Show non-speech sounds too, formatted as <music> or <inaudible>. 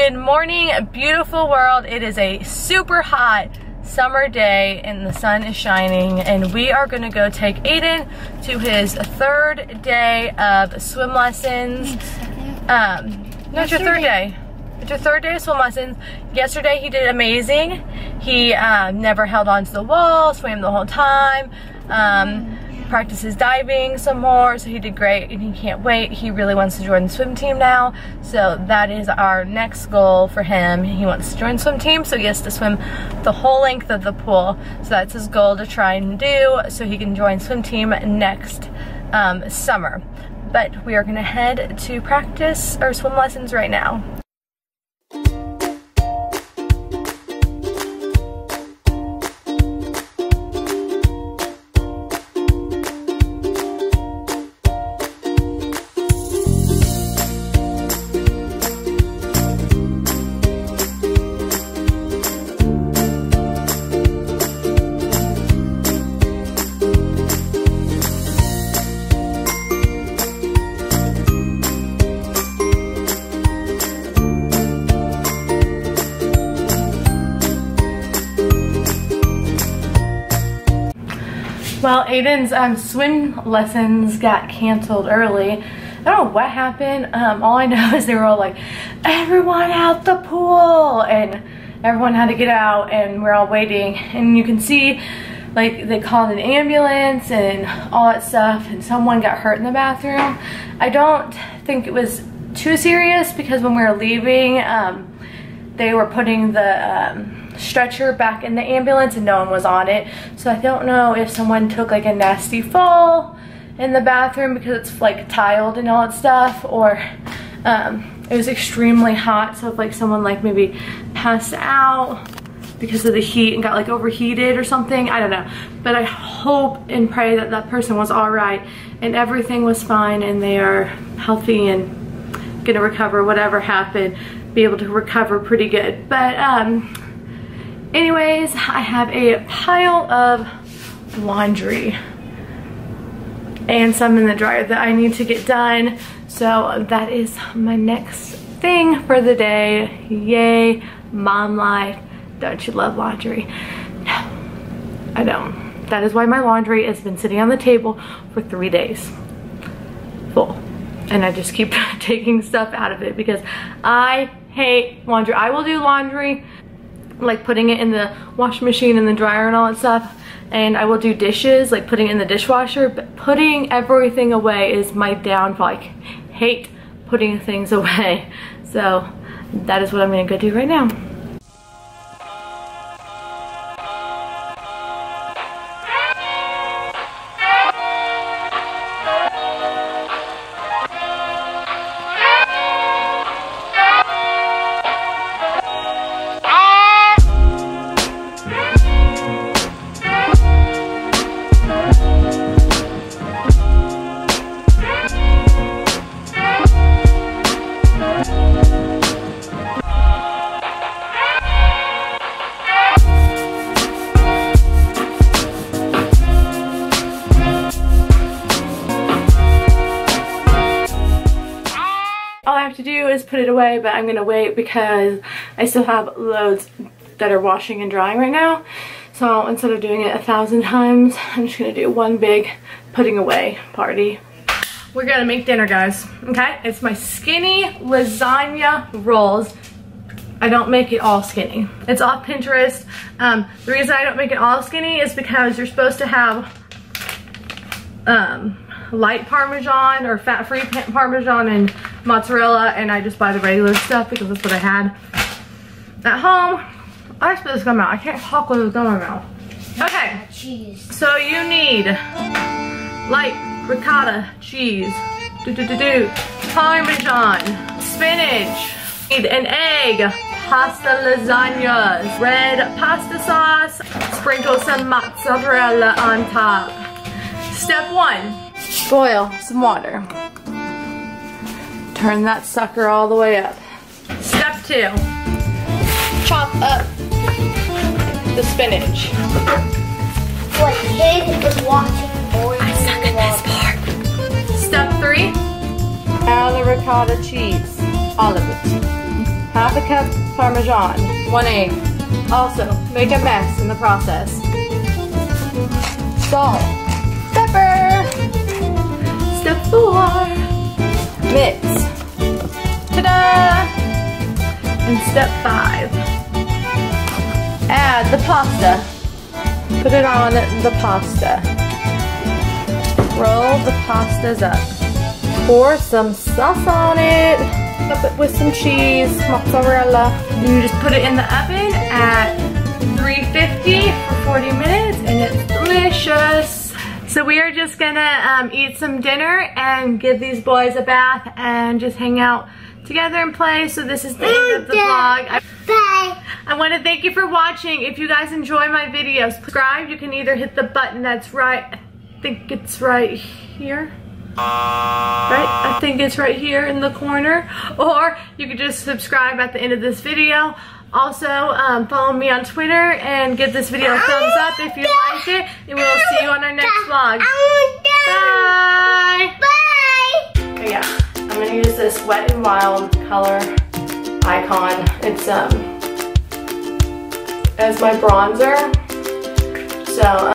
Good morning, beautiful world. It is a super hot summer day and the sun is shining and we are gonna go take Aiden to his third day of swim lessons. Um, no, it's your third day. It's your third day of swim lessons. Yesterday he did amazing. He um, never held onto the wall, swam the whole time. Um, practices diving some more so he did great and he can't wait. He really wants to join the swim team now so that is our next goal for him. He wants to join swim team so he has to swim the whole length of the pool. So that's his goal to try and do so he can join swim team next um, summer. But we are to head to practice or swim lessons right now Well, Aiden's um, swim lessons got canceled early. I don't know what happened. Um, all I know <laughs> is they were all like, everyone out the pool! And everyone had to get out and we're all waiting. And you can see like they called an ambulance and all that stuff and someone got hurt in the bathroom. I don't think it was too serious because when we were leaving, um, they were putting the um, stretcher back in the ambulance and no one was on it. So I don't know if someone took like a nasty fall in the bathroom because it's like tiled and all that stuff or um, it was extremely hot. So if like someone like maybe passed out because of the heat and got like overheated or something I don't know. But I hope and pray that that person was all right and everything was fine and they are healthy and gonna recover whatever happened be able to recover pretty good but um Anyways, I have a pile of laundry and some in the dryer that I need to get done. So that is my next thing for the day. Yay, mom life. Don't you love laundry? No, I don't. That is why my laundry has been sitting on the table for three days. Full. And I just keep <laughs> taking stuff out of it because I hate laundry. I will do laundry like putting it in the washing machine and the dryer and all that stuff. And I will do dishes like putting in the dishwasher. But putting everything away is my downfall. I hate putting things <laughs> away. So that is what I'm gonna go do right now is put it away, but I'm gonna wait because I still have loads that are washing and drying right now. So instead of doing it a thousand times, I'm just gonna do one big putting away party. We're gonna make dinner, guys, okay? It's my skinny lasagna rolls. I don't make it all skinny. It's off Pinterest. Um, the reason I don't make it all skinny is because you're supposed to have um, light Parmesan or fat-free Parmesan and mozzarella and I just buy the regular stuff because that's what I had at home. I spit this gum out. I can't talk with this gum in my mouth. Okay. Cheese. So you need light ricotta cheese. Do do do do. Parmesan. Spinach. Need an egg. Pasta lasagnas. Red pasta sauce. Sprinkle some mozzarella on top. Step one. Boil some water. Turn that sucker all the way up. Step two, chop up the spinach. What kid is watching I suck at this part. Step three, add the ricotta cheese. All of it. half a cup Parmesan, one egg. Also, make a mess in the process. Salt, step five, add the pasta. Put it on the pasta. Roll the pastas up. Pour some sauce on it. Up it with some cheese, mozzarella. You just put it in the oven at 350 for 40 minutes and it's delicious. So we are just gonna um, eat some dinner and give these boys a bath and just hang out together and play. So this is the end of the vlog. I Bye. I want to thank you for watching. If you guys enjoy my videos, subscribe. You can either hit the button that's right, I think it's right here. Right? I think it's right here in the corner. Or you could just subscribe at the end of this video. Also, um, follow me on Twitter and give this video a thumbs up if you liked it. And we'll see you on our next vlog. Bye! Wild color icon. It's um as my bronzer. So.